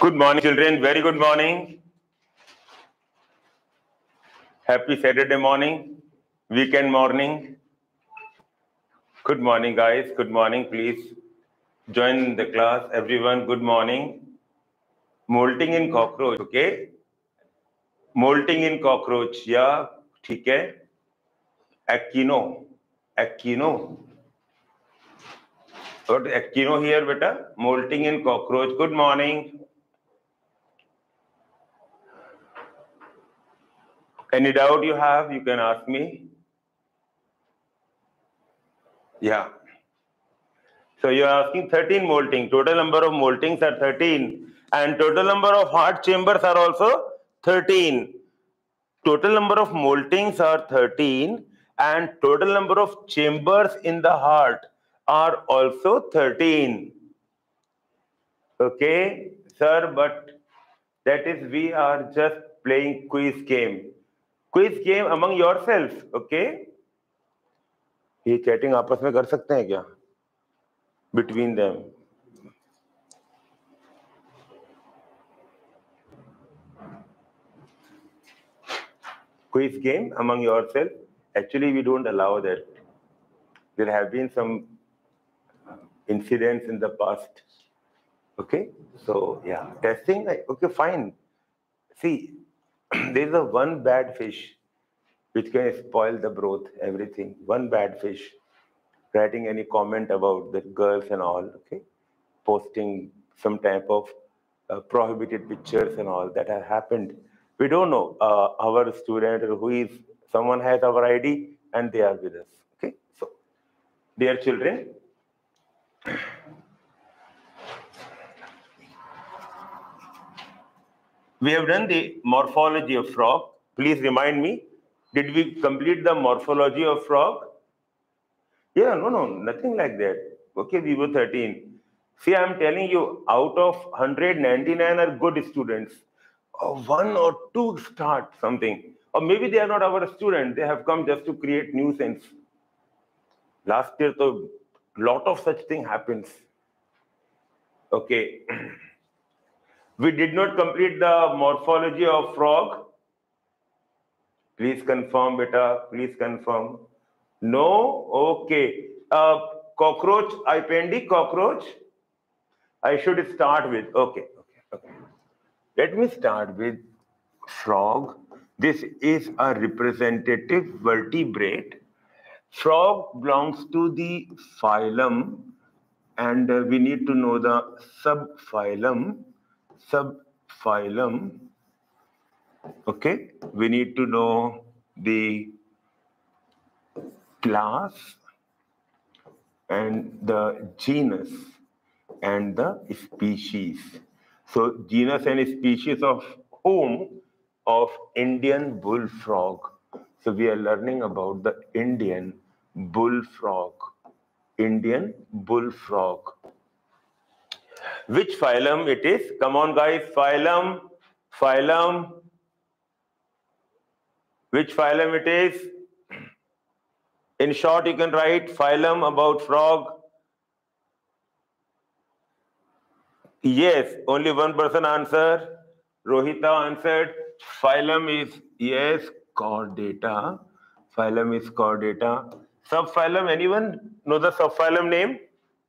Good morning, children. Very good morning. Happy Saturday morning, weekend morning. Good morning, guys. Good morning. Please join the class. Everyone, good morning. Molting in cockroach, okay? Molting in cockroach, yeah, ठीक है. Aquino, Aquino. What Aquino here, beta? Molting in cockroach. Good Any doubt you have, you can ask me. Yeah. So you're asking 13 molting. Total number of moltings are 13. And total number of heart chambers are also 13. Total number of moltings are 13. And total number of chambers in the heart are also 13. Okay, sir, but that is we are just playing quiz game. Quiz game among yourself, okay? ये chatting आपस में कर सकते हैं क्या between them quiz game among yourself actually we don't allow that there have been some incidents in the past okay so yeah testing like okay fine see there is a one bad fish which can spoil the broth, everything. One bad fish, writing any comment about the girls and all, okay? Posting some type of uh, prohibited pictures and all that have happened. We don't know uh, our student or who is, someone has our ID and they are with us, okay? So, dear children, we have done the morphology of frog. Please remind me, did we complete the morphology of frog? Yeah, no, no, nothing like that. Okay, we were 13. See, I'm telling you, out of 199 are good students. Or one or two start something. Or maybe they are not our students. They have come just to create nuisance. Last year, so lot of such thing happens. Okay. we did not complete the morphology of frog Please confirm, beta. Please confirm. No? Okay. Uh, cockroach, Ipendi, cockroach. I should start with. Okay. Okay. Okay. Let me start with frog. This is a representative vertebrate. Frog belongs to the phylum, and uh, we need to know the subphylum. Subphylum Okay, we need to know the class and the genus and the species. So genus and species of whom? Of Indian bullfrog. So we are learning about the Indian bullfrog. Indian bullfrog. Which phylum it is? Come on guys, phylum, phylum, which phylum it is. In short, you can write phylum about frog. Yes, only one person answered. Rohita answered. Phylum is yes, chordata. Phylum is chordata. Subphylum, anyone know the subphylum name?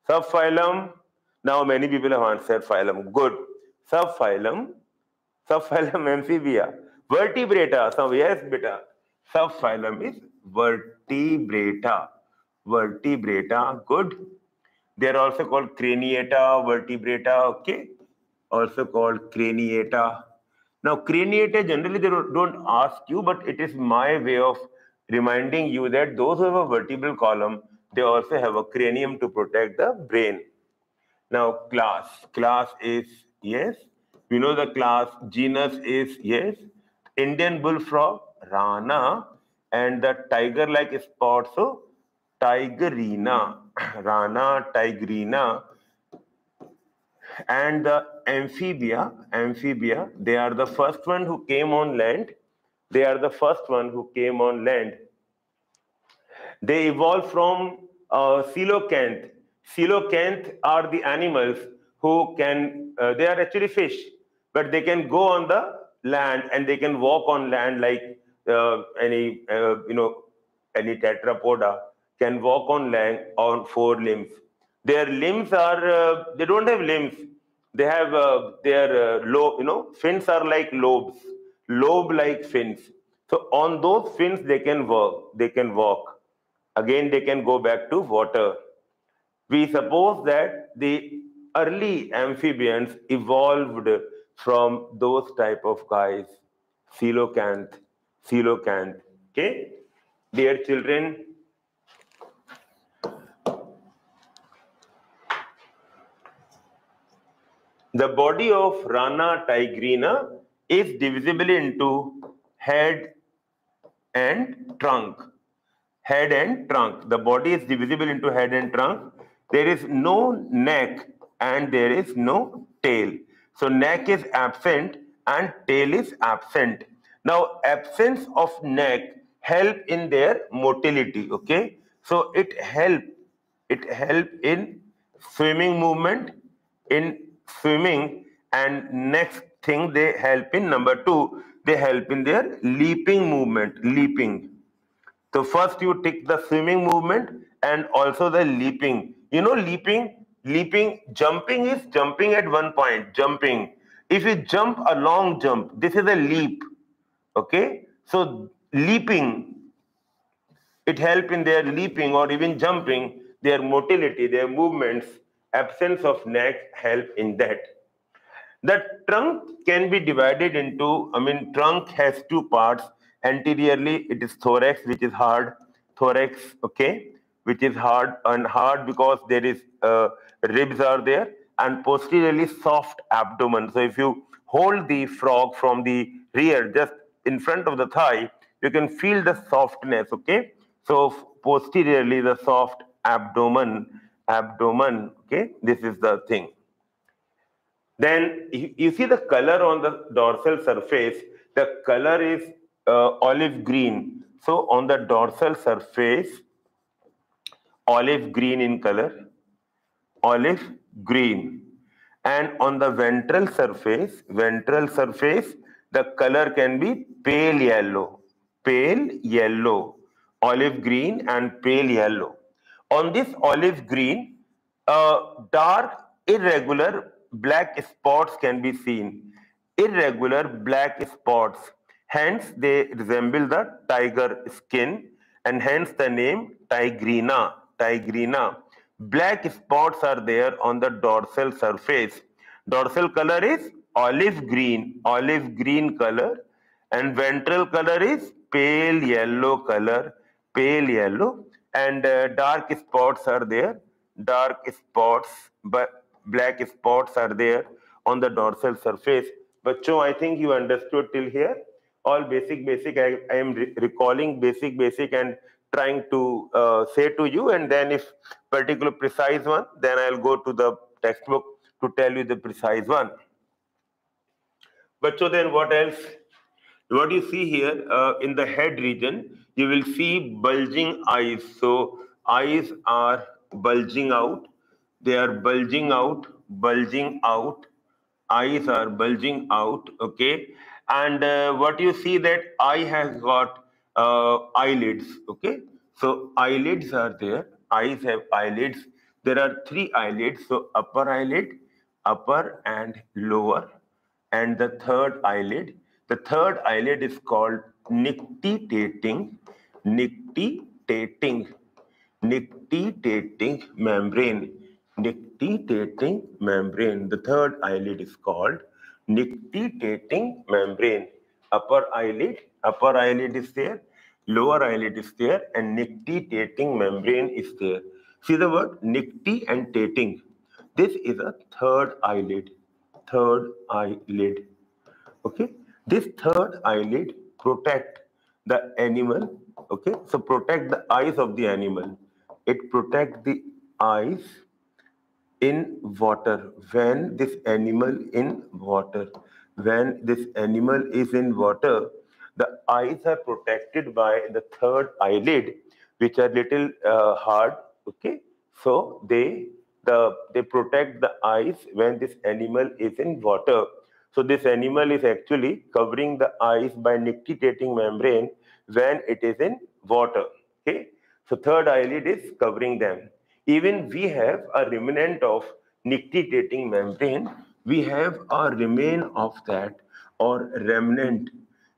Subphylum. Now many people have answered phylum. Good. Subphylum. Subphylum amphibia. Vertebrata. So yes, beta. Subphylum is vertebrata. Vertebrata. Good. They are also called craniata, vertebrata. Okay. Also called craniata. Now, craniata generally they don't ask you, but it is my way of reminding you that those who have a vertebral column, they also have a cranium to protect the brain. Now, class. Class is yes. We know the class. Genus is yes. Indian bullfrog, Rana, and the tiger-like spots, so Tigrina, Rana, Tigrina, and the amphibia, amphibia, they are the first one who came on land. They are the first one who came on land. They evolved from uh, coelacanth. Coelacanth are the animals who can, uh, they are actually fish but they can go on the land and they can walk on land like uh, any, uh, you know, any tetrapoda can walk on land on four limbs. Their limbs are, uh, they don't have limbs. They have uh, their uh, lobe, you know, fins are like lobes, lobe-like fins. So on those fins, they can walk. They can walk. Again, they can go back to water. We suppose that the early amphibians evolved from those type of guys, coelacanth, coelacanth. Okay, dear children. The body of Rana tigrina is divisible into head and trunk. Head and trunk. The body is divisible into head and trunk. There is no neck and there is no tail. So neck is absent and tail is absent. Now absence of neck help in their motility. Okay. So it help it help in swimming movement in swimming and next thing they help in number two they help in their leaping movement leaping so first you take the swimming movement and also the leaping you know leaping leaping jumping is jumping at one point jumping. If you jump a long jump this is a leap okay? So leaping it help in their leaping or even jumping their motility their movements absence of neck help in that. The trunk can be divided into i mean trunk has two parts. Anteriorly it is thorax which is hard thorax okay which is hard and hard because there is uh, ribs are there and posteriorly soft abdomen. So if you hold the frog from the rear just in front of the thigh you can feel the softness okay? So posteriorly the soft abdomen abdomen okay? This is the thing. Then you see the color on the dorsal surface? The color is uh, olive green. So on the dorsal surface olive green in color olive green and on the ventral surface ventral surface the color can be pale yellow pale yellow olive green and pale yellow on this olive green, uh, dark, irregular black spots can be seen. Irregular black spots. Hence, they resemble the tiger skin and hence the name tigrina. Tigrina. Black spots are there on the dorsal surface. Dorsal color is olive green, olive green color. And ventral color is pale yellow color, pale yellow. And uh, dark spots are there. Dark spots but black spots are there on the dorsal surface. But so i think you understood till here. All basic basic i, I am re recalling basic basic and trying to uh, say to you and then if particular precise one then i'll go to the textbook to tell you the precise one but so then what else what you see here uh, in the head region you will see bulging eyes. So eyes are bulging out. They are bulging out, bulging out. Eyes are bulging out. Okay. And uh, what you see that eye has got uh, eyelids. Okay. So eyelids are there. Eyes have eyelids. There are three eyelids. So upper eyelid, upper and lower. And the third eyelid. The third eyelid is called nictitating nictitating nictitating membrane nictitating membrane the third eyelid is called nictitating membrane upper eyelid upper eyelid is there lower eyelid is there and nictitating membrane is there. See the word nicti and tating. This is a third eyelid third eyelid. Okay? This third eyelid protect the animal. Okay? So protect the eyes of the animal. It protect the eyes in water. When this animal in water when this animal is in water the eyes are protected by the third eyelid which are little uh, hard okay so they the they protect the eyes when this animal is in water So this animal is actually covering the eyes by nictitating membrane when it is in water. Okay. So third eyelid is covering them. Even we have a remnant of nictitating membrane. We have a remain of that or remnant,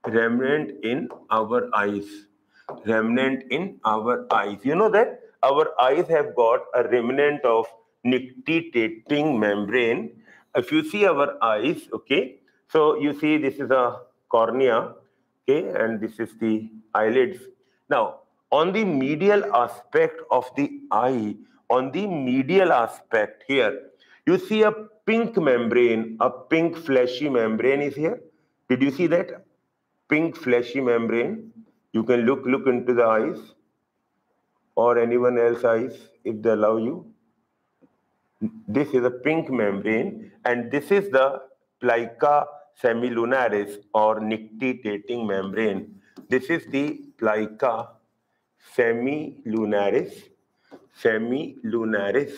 remnant in our eyes, remnant in our eyes. You know that our eyes have got a remnant of nictitating membrane. If you see our eyes, okay, so you see this is a cornea, okay, and this is the eyelids. Now, on the medial aspect of the eye, on the medial aspect here, you see a pink membrane, a pink fleshy membrane is here. Did you see that? Pink fleshy membrane. You can look look into the eyes or anyone else eyes if they allow you. This is a pink membrane and this is the plica semilunaris or nictitating membrane. This is the plica semilunaris, semilunaris.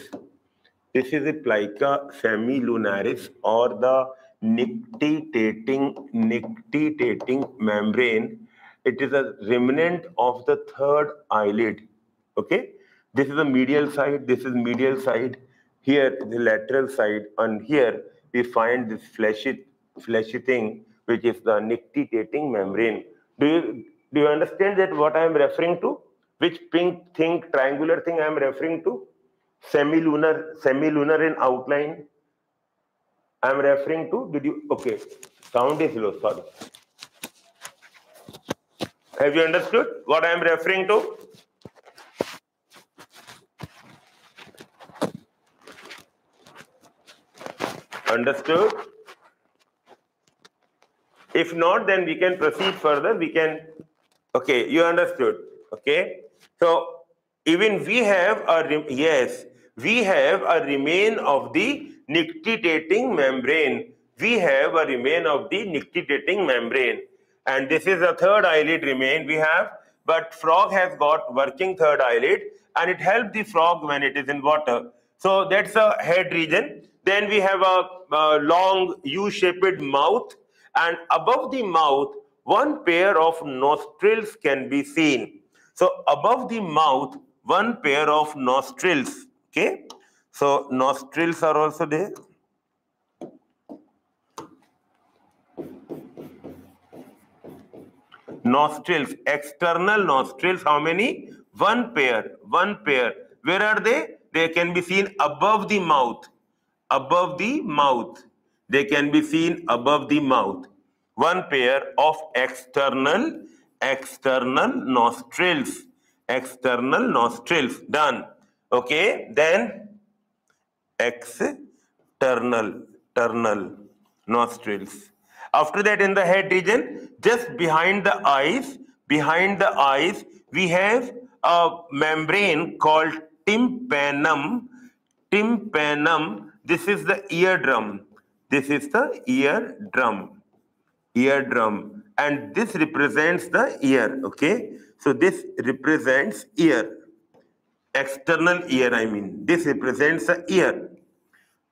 This is the plica semilunaris or the nictitating, nictitating membrane. It is a remnant of the third eyelid. Okay, this is the medial side. This is medial side. Here the lateral side, and here we find this fleshy, fleshy thing, which is the nictitating membrane. Do you do you understand that what I am referring to? Which pink thing, triangular thing I am referring to? Semilunar, semilunar in outline. I am referring to. Did you? Okay, sound is low. Sorry. Have you understood what I am referring to? Understood? If not, then we can proceed further. We can, okay, you understood. Okay. So even we have a, yes, we have a remain of the nictitating membrane. We have a remain of the nictitating membrane. And this is a third eyelid remain we have, but frog has got working third eyelid and it helps the frog when it is in water. So that's a head region. Then we have a, a long U-shaped mouth and above the mouth, one pair of nostrils can be seen. So above the mouth, one pair of nostrils. Okay. So nostrils are also there. Nostrils, external nostrils, how many? One pair, one pair. Where are they? They can be seen above the mouth above the mouth. They can be seen above the mouth. One pair of external, external nostrils. External nostrils. Done. Okay. Then external, external nostrils. After that, in the head region, just behind the eyes, behind the eyes, we have a membrane called tympanum. Tympanum this is the eardrum. This is the eardrum. Eardrum. And this represents the ear. Okay. So this represents ear. External ear, I mean. This represents the ear.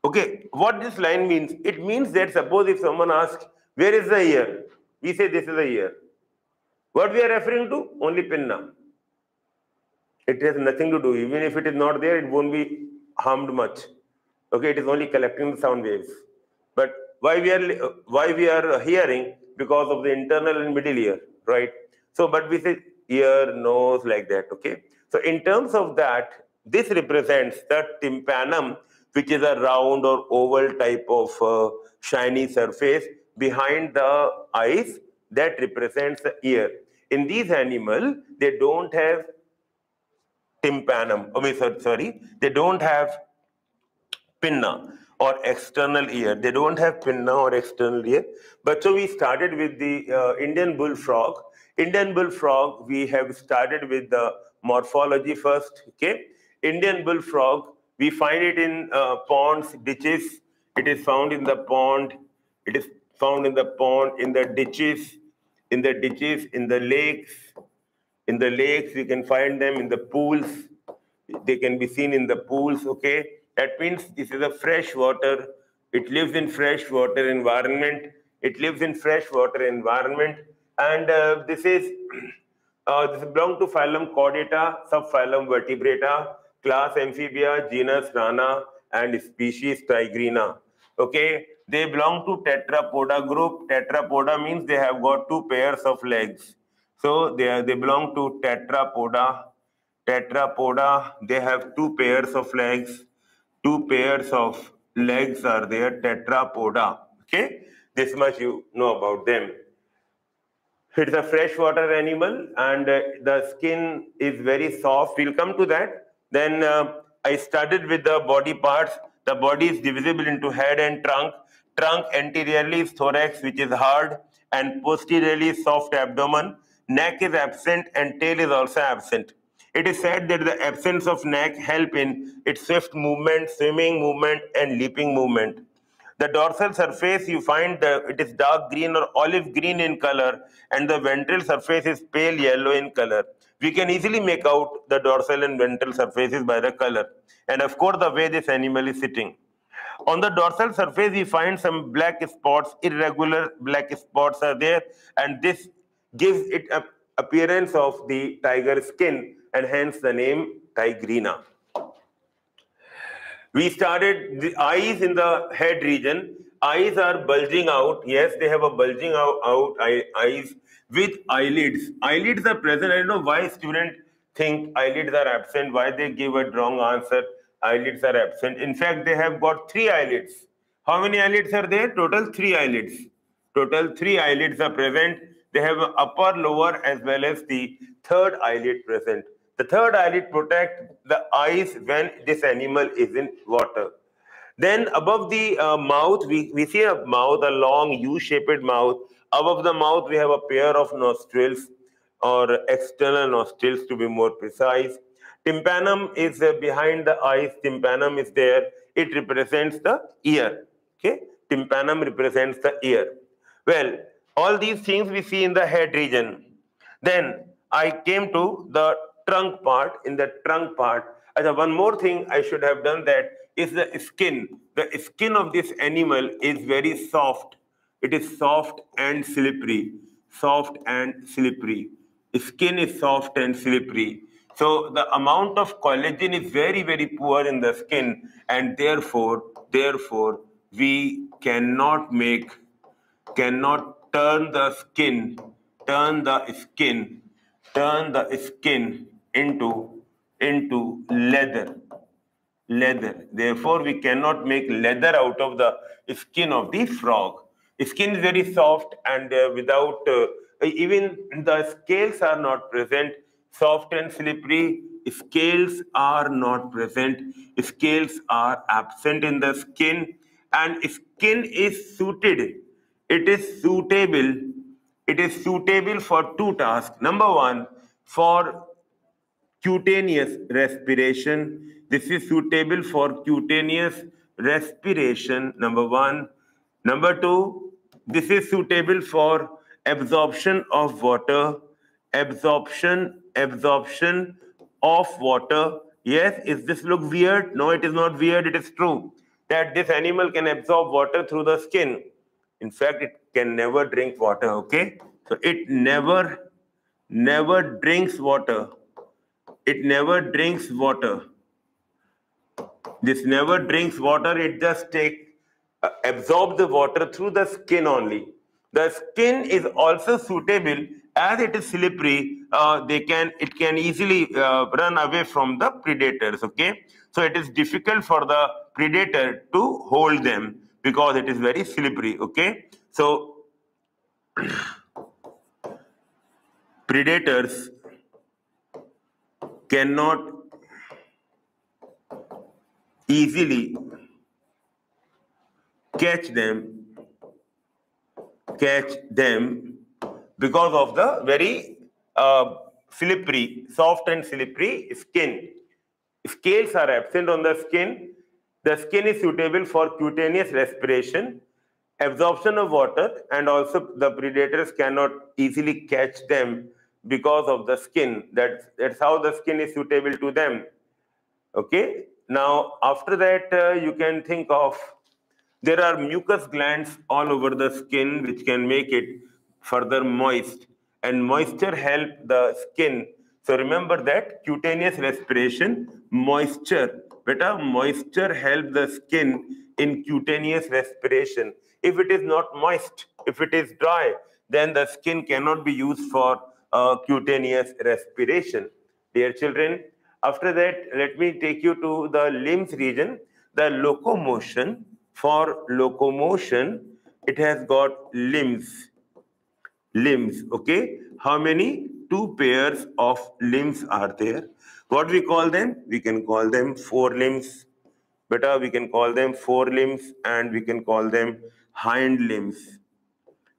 Okay. What this line means? It means that suppose if someone asks, where is the ear? We say this is the ear. What we are referring to? Only pinna. It has nothing to do. Even if it is not there, it won't be harmed much okay it is only collecting the sound waves but why we are why we are hearing because of the internal and middle ear right so but we say ear nose like that okay so in terms of that this represents the tympanum which is a round or oval type of uh, shiny surface behind the eyes that represents the ear in these animals they don't have tympanum oh, sorry they don't have pinna or external ear. They don't have pinna or external ear. But so we started with the uh, Indian bullfrog. Indian bullfrog, we have started with the morphology first. Okay, Indian bullfrog, we find it in uh, ponds, ditches. It is found in the pond. It is found in the pond, in the ditches, in the ditches, in the lakes. In the lakes, you can find them in the pools. They can be seen in the pools. Okay that means this is a fresh water It lives in fresh water environment. It lives in fresh water environment. And uh, this is uh, this belongs to phylum Chordata, subphylum Vertebrata, class Amphibia, genus Rana, and species Tigrina. Okay, they belong to tetrapoda group. Tetrapoda means they have got two pairs of legs. So they, are, they belong to tetrapoda. Tetrapoda, they have two pairs of legs. Two pairs of legs are there, tetrapoda. Okay, this much you know about them. It's a freshwater animal and uh, the skin is very soft. We'll come to that. Then uh, I started with the body parts. The body is divisible into head and trunk. Trunk anteriorly is thorax, which is hard, and posteriorly soft abdomen. Neck is absent and tail is also absent. It is said that the absence of neck help in its swift movement, swimming movement, and leaping movement. The dorsal surface, you find that it is dark green or olive green in color, and the ventral surface is pale yellow in color. We can easily make out the dorsal and ventral surfaces by the color, and of course, the way this animal is sitting. On the dorsal surface, we find some black spots, irregular black spots are there, and this gives it a appearance of the tiger skin and hence the name Tigrina. We started the eyes in the head region. Eyes are bulging out. Yes, they have a bulging out, out eyes with eyelids. Eyelids are present. I don't know why students think eyelids are absent, why they give a wrong answer. Eyelids are absent. In fact, they have got three eyelids. How many eyelids are there? Total three eyelids. Total three eyelids are present. They have upper, lower, as well as the third eyelid present. The third eyelid protects the eyes when this animal is in water. Then above the uh, mouth, we, we see a mouth, a long U-shaped mouth. Above the mouth, we have a pair of nostrils or external nostrils to be more precise. Tympanum is uh, behind the eyes. Tympanum is there. It represents the ear. Okay. Tympanum represents the ear. Well, all these things we see in the head region. Then I came to the trunk part, in the trunk part, as one more thing I should have done that is the skin. The skin of this animal is very soft. It is soft and slippery. Soft and slippery. Skin is soft and slippery. So the amount of collagen is very, very poor in the skin, and therefore, therefore, we cannot make, cannot turn the skin, turn the skin, turn the skin into, into leather. Leather. Therefore, we cannot make leather out of the skin of the frog. Skin is very soft and uh, without, uh, even the scales are not present, soft and slippery. Scales are not present. Scales are absent in the skin and skin is suited. It is suitable. It is suitable for two tasks. Number one, for cutaneous respiration. This is suitable for cutaneous respiration, number one. Number two, this is suitable for absorption of water, absorption, absorption of water. Yes, is this look weird? No, it is not weird. It is true that this animal can absorb water through the skin. In fact, it can never drink water, okay? So it never, never drinks water it never drinks water. This never drinks water, it just take uh, absorb the water through the skin only. The skin is also suitable as it is slippery. Uh, they can it can easily uh, run away from the predators. Okay, so it is difficult for the predator to hold them because it is very slippery. Okay, so predators cannot easily catch them catch them because of the very uh, slippery soft and slippery skin. Scales are absent on the skin. The skin is suitable for cutaneous respiration absorption of water and also the predators cannot easily catch them because of the skin. That's, that's how the skin is suitable to them. Okay. Now, after that, uh, you can think of There are mucus glands all over the skin which can make it further moist and moisture help the skin. So remember that cutaneous respiration, moisture. Better moisture help the skin in cutaneous respiration. If it is not moist, if it is dry, then the skin cannot be used for uh, cutaneous respiration. Dear children, after that, let me take you to the limbs region. The locomotion, for locomotion, it has got limbs. Limbs, okay? How many? Two pairs of limbs are there. What we call them? We can call them four limbs. Better, we can call them four limbs and we can call them hind limbs.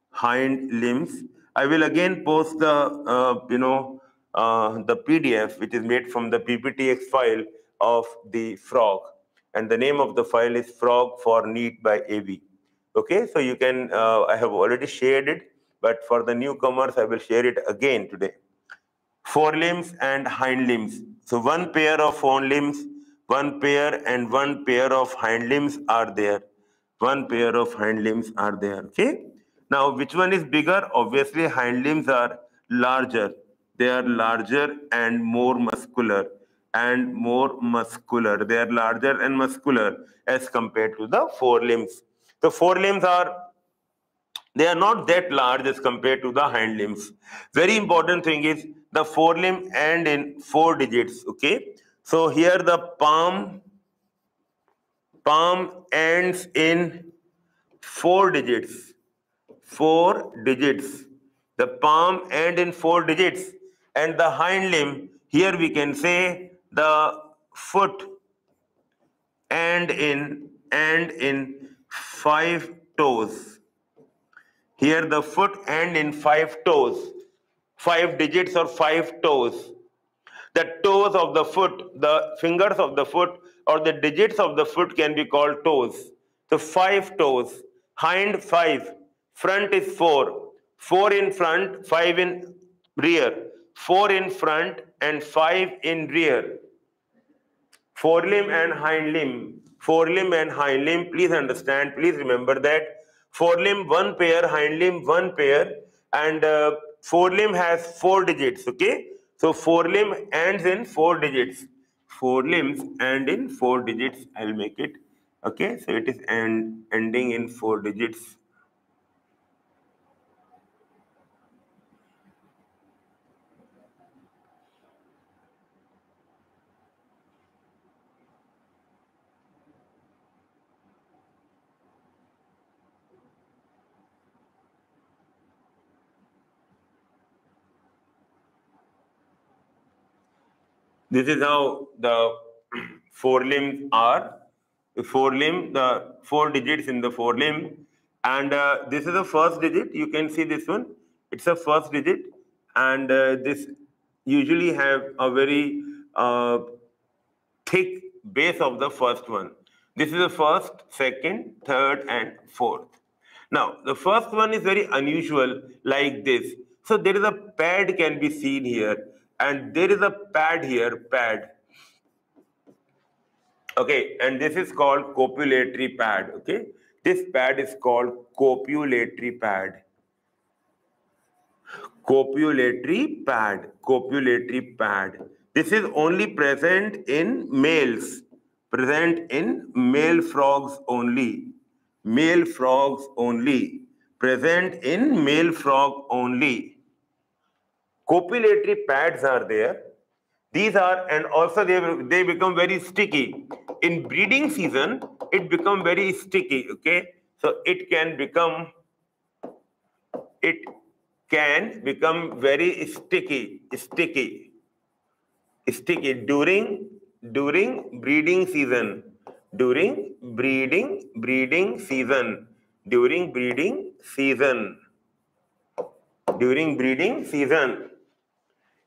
Hind limbs. I will again post the, uh, you know, uh, the PDF, which is made from the PPTX file of the frog. And the name of the file is frog for NEET by AV. Okay, so you can, uh, I have already shared it, but for the newcomers, I will share it again today. Forelimbs and hind limbs. So one pair of forelimbs, one pair and one pair of hind limbs are there. One pair of hind limbs are there, okay? Now, which one is bigger? Obviously, hind limbs are larger they are larger and more muscular and more muscular. They are larger and muscular as compared to the forelimbs. The forelimbs are they are not that large as compared to the hind limbs. Very important thing is the forelimb end in four digits. Okay, so here the palm palm ends in four digits. Four digits. The palm end in four digits and the hind limb, here we can say the foot and in and in five toes. Here the foot and in five toes, five digits or five toes. The toes of the foot, the fingers of the foot or the digits of the foot can be called toes. So five toes, hind five, front is four, four in front, five in rear four in front and five in rear. Forelimb and hind limb. Forelimb and hind limb, please understand, please remember that. Forelimb, one pair, hind limb, one pair, and uh, forelimb has four digits, okay? So forelimb ends in four digits. Four limbs end in four digits, I'll make it. Okay, so it is end, ending in four digits. This is how the forelimbs are. The forelimb, the four digits in the forelimb. And uh, this is the first digit. You can see this one. It's a first digit. And uh, this usually have a very uh, thick base of the first one. This is the first, second, third, and fourth. Now, the first one is very unusual like this. So there is a pad can be seen here and there is a pad here, pad. Okay, and this is called copulatory pad. Okay, this pad is called copulatory pad. Copulatory pad, copulatory pad. This is only present in males, present in male frogs only. Male frogs only, present in male frog only copulatory pads are there. These are, and also they, they become very sticky. In breeding season, it become very sticky, okay? So it can become, it can become very sticky, sticky, sticky during, during breeding season, during breeding, breeding season, during breeding season, during breeding season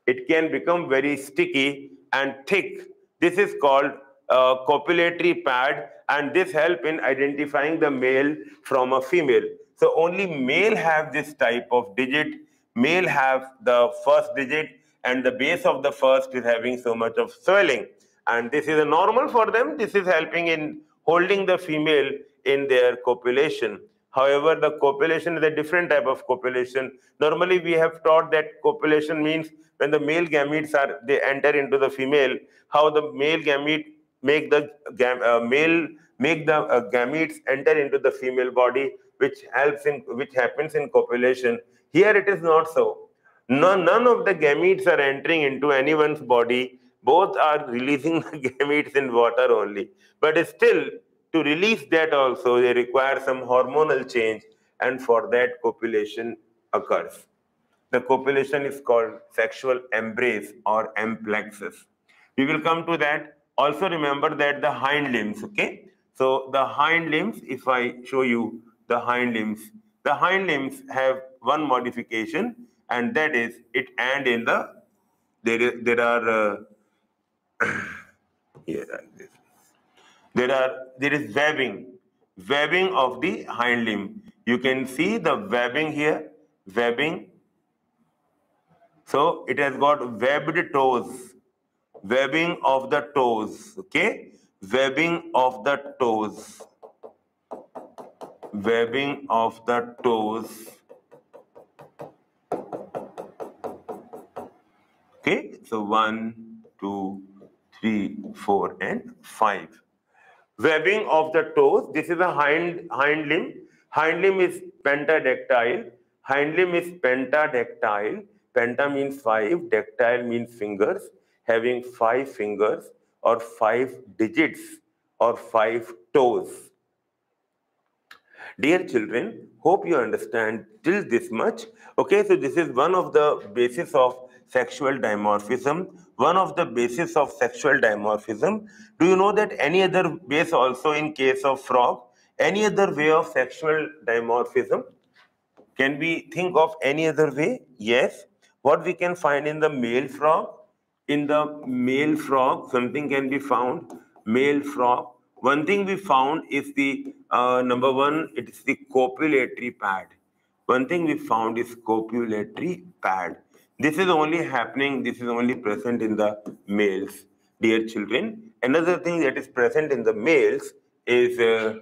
it can become very sticky and thick. This is called copulatory pad and this help in identifying the male from a female. So only male have this type of digit. Male have the first digit and the base of the first is having so much of swelling. And this is a normal for them. This is helping in holding the female in their copulation. However, the copulation is a different type of copulation. Normally, we have taught that copulation means when the male gametes are they enter into the female, how the male gamete make the uh, male make the uh, gametes enter into the female body, which helps in which happens in copulation. Here it is not so. No, none of the gametes are entering into anyone's body. Both are releasing the gametes in water only. But still, to release that also, they require some hormonal change, and for that, copulation occurs. The copulation is called sexual embrace or amplexus. We will come to that. Also remember that the hind limbs, okay? So the hind limbs, if I show you the hind limbs, the hind limbs have one modification and that is it and in the, there, there are, uh, here, there are there is webbing webbing of the hind limb you can see the webbing here webbing so it has got webbed toes webbing of the toes okay webbing of the toes webbing of the toes okay so one two three four and five webbing of the toes. This is a hind, hind limb. Hind limb is pentadactyl. Hind limb is pentadactyl. Penta means five, dactyl means fingers, having five fingers or five digits or five toes. Dear children, hope you understand till this much. Okay, so this is one of the basis of sexual dimorphism one of the basis of sexual dimorphism. Do you know that any other base also in case of frog? Any other way of sexual dimorphism? Can we think of any other way? Yes. What we can find in the male frog? In the male frog, something can be found. Male frog. One thing we found is the uh, number one, it is the copulatory pad. One thing we found is copulatory pad. This is only happening, this is only present in the males, dear children. Another thing that is present in the males is uh,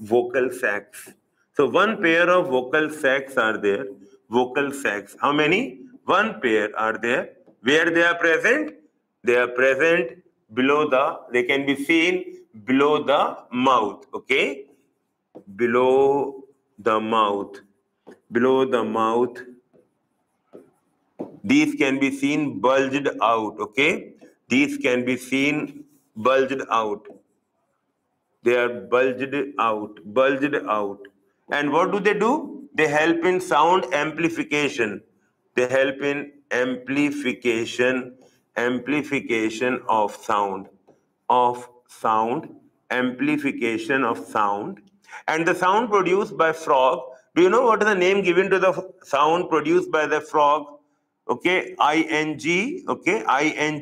vocal sacs. So one pair of vocal sacs are there. Vocal sacs. How many? One pair are there. Where they are present? They are present below the, they can be seen below the mouth. Okay? Below the mouth. Below the mouth these can be seen bulged out, okay? These can be seen bulged out. They are bulged out, bulged out. And what do they do? They help in sound amplification. They help in amplification, amplification of sound, of sound, amplification of sound. And the sound produced by frog, do you know what is the name given to the sound produced by the frog? okay ing okay ing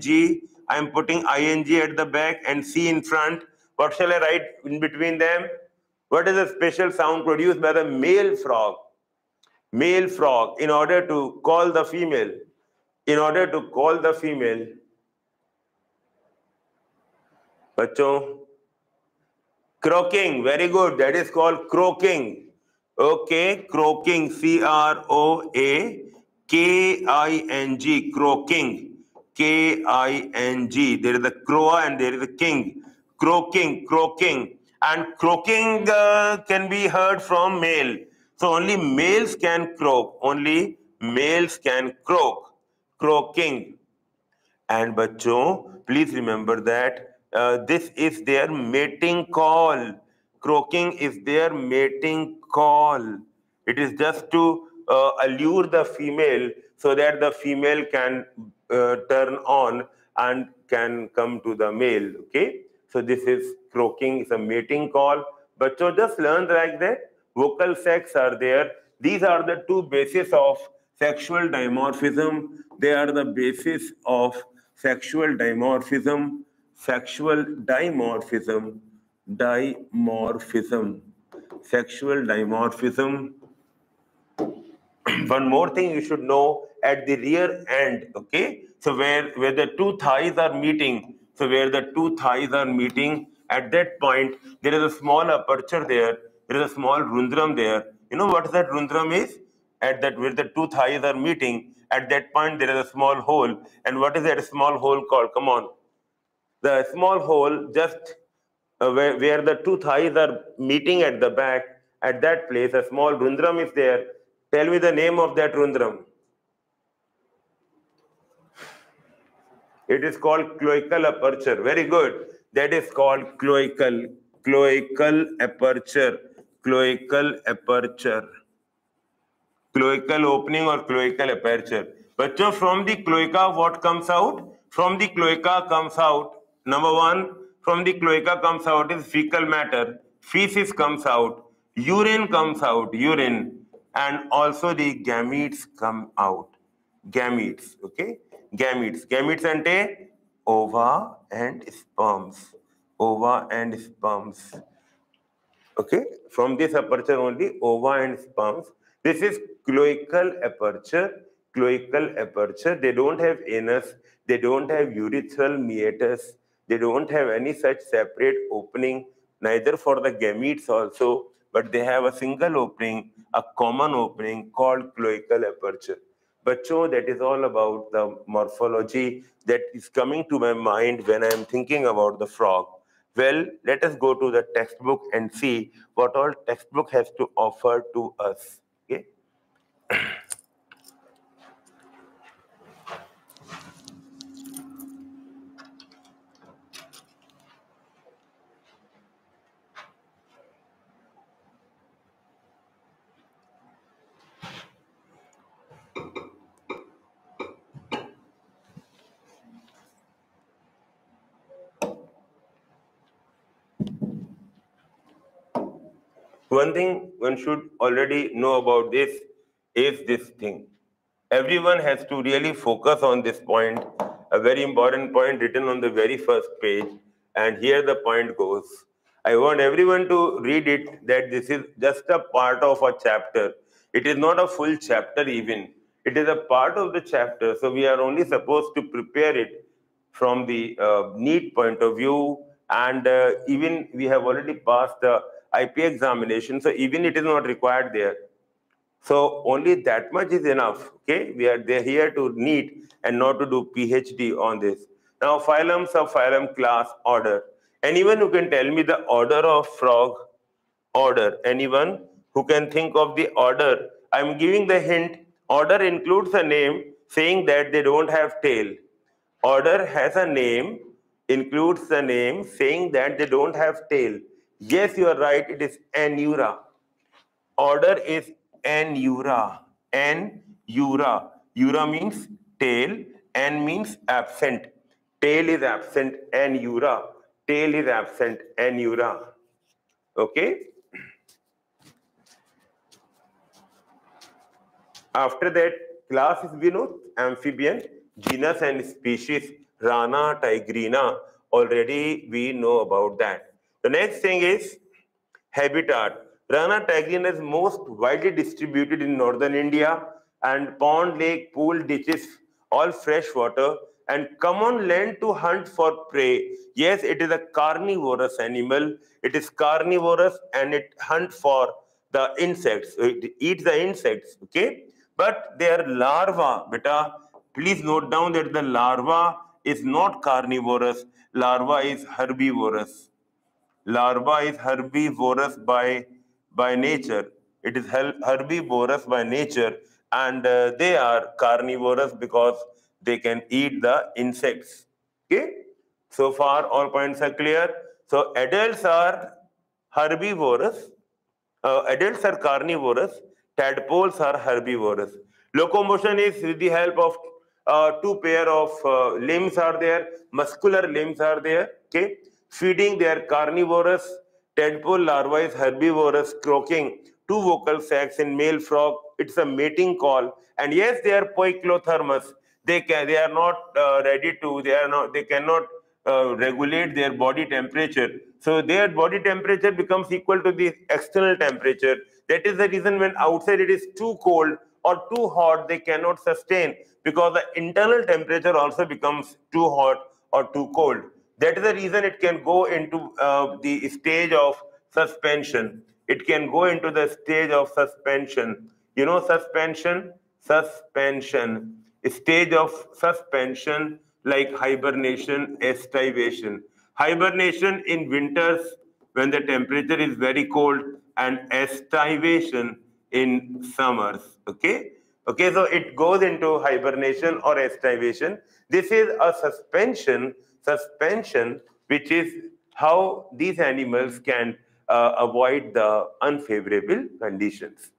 i am putting ing at the back and c in front what shall i write in between them what is the special sound produced by the male frog male frog in order to call the female in order to call the female bachcho croaking very good that is called croaking okay croaking c r o a K-I-N-G, croaking. K-I-N-G. There is a croa and there is a king. Croaking, croaking. And croaking uh, can be heard from male. So only males can croak. Only males can croak. Croaking. And bachcho, please remember that uh, this is their mating call. Croaking is their mating call. It is just to uh, allure the female so that the female can uh, turn on and can come to the male. Okay, so this is croaking, it's a mating call. But so just learn like that. Vocal sacs are there. These are the two bases of sexual dimorphism. They are the basis of sexual dimorphism. Sexual dimorphism. Dimorphism. Sexual dimorphism one more thing you should know at the rear end okay so where where the two thighs are meeting so where the two thighs are meeting At that point, there is a small aperture there. There is a small rundram there. You know what that rundram is? At that where the two thighs are meeting, at that point there is a small hole. And what is that small hole called? Come on. The small hole just uh, where, where the two thighs are meeting at the back, at that place, a small rundram is there. Tell me the name of that rundram. It is called cloacal aperture. Very good. That is called cloacal, cloacal aperture, cloacal aperture, cloacal opening or cloacal aperture. But from the cloaca, what comes out? From the cloaca comes out, number one, from the cloaca comes out is fecal matter, feces comes out, urine comes out, urine, and also the gametes come out. Gametes, okay? Gametes. Gametes ante ova and sperms. Ova and sperms. Okay? From this aperture only, ova and sperms. This is cloacal aperture. Cloacal aperture. They don't have anus. They don't have urethral meatus. They don't have any such separate opening, neither for the gametes also, but they have a single opening, a common opening called cloacal aperture. Bacho, that is all about the morphology that is coming to my mind when I am thinking about the frog. Well, let us go to the textbook and see what all textbook has to offer to us. Okay. One thing one should already know about this is this thing. Everyone has to really focus on this point, a very important point written on the very first page. And here the point goes. I want everyone to read it that this is just a part of a chapter. It is not a full chapter, even. It is a part of the chapter. So we are only supposed to prepare it from the uh, NEET point of view. And uh, even we have already passed the IP examination. So even it is not required there. So only that much is enough. Okay, we are there here to NEET and not to do PhD on this. Now, phylum, subphylum, class, order. Anyone who can tell me the order of frog? Order. Anyone who can think of the order? I'm giving the hint. Order includes a name saying that they don't have tail. Order has a name, includes the name saying that they don't have tail. Yes, you are right. It is Anura. Order is Anura. Anura. Ura means tail. An means absent. Tail is absent. Anura. Tail is absent. Anura. Okay. After that, class is know amphibian, genus and species, Rana tigrina. Already we know about that. The next thing is habitat. Rana tigrina is most widely distributed in northern India and pond, lake, pool, ditches, all fresh water and come on land to hunt for prey. Yes, it is a carnivorous animal. It is carnivorous and it hunts for the insects. It eats the insects, okay? But their larva, beta, please note down that the larva is not carnivorous. Larva is herbivorous larva is herbivorous by by nature. It is herbivorous by nature and uh, they are carnivorous because they can eat the insects. Okay? So far all points are clear. So adults are herbivorous. Uh, adults are carnivorous. Tadpoles are herbivorous. Locomotion is with the help of uh, two pair of uh, limbs are there. Muscular limbs are there. Okay feeding their carnivorous tadpole larvae is herbivorous, croaking two vocal sacs in male frog. It's a mating call. And yes, they are poikilothermous. They can, they are not uh, ready to, they are not, they cannot uh, regulate their body temperature. So their body temperature becomes equal to the external temperature. That is the reason when outside it is too cold or too hot, they cannot sustain because the internal temperature also becomes too hot or too cold. That is the reason it can go into uh, the stage of suspension. It can go into the stage of suspension. You know suspension? Suspension. Stage of suspension like hibernation, estivation. Hibernation in winters when the temperature is very cold and estivation in summers. Okay. Okay, so it goes into hibernation or estivation. This is a suspension, suspension, which is how these animals can uh, avoid the unfavorable conditions.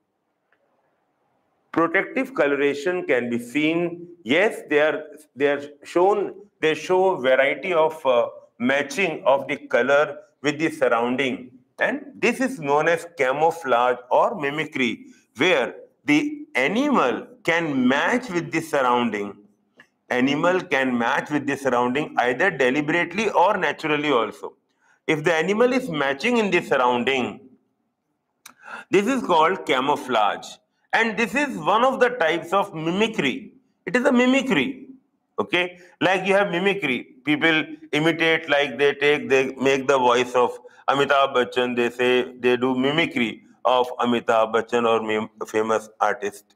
Protective coloration can be seen. Yes, they are they are shown. They show variety of uh, matching of the color with the surrounding, and this is known as camouflage or mimicry, where the animal can match with the surrounding. Animal can match with the surrounding either deliberately or naturally also. If the animal is matching in the surrounding, this is called camouflage. And this is one of the types of mimicry. It is a mimicry. Okay, like you have mimicry. People imitate, like they take, they make the voice of Amitabh Bachchan. They say they do mimicry of Amitabh Bachchan or famous artist.